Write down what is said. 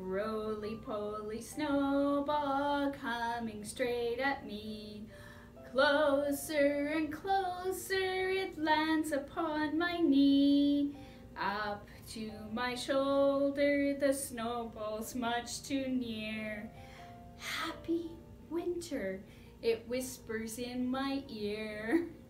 Roly-poly snowball coming straight at me. Closer and closer it lands upon my knee. Up to my shoulder the snowball's much too near. Happy winter, it whispers in my ear.